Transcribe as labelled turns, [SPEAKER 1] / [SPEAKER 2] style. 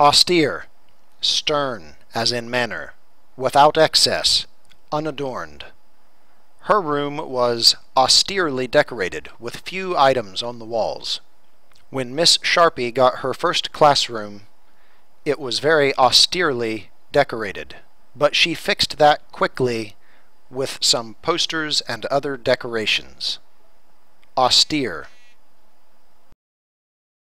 [SPEAKER 1] Austere, stern, as in manner, without excess, unadorned. Her room was austerely decorated, with few items on the walls. When Miss Sharpie got her first classroom, it was very austerely decorated, but she fixed that quickly with some posters and other decorations. Austere.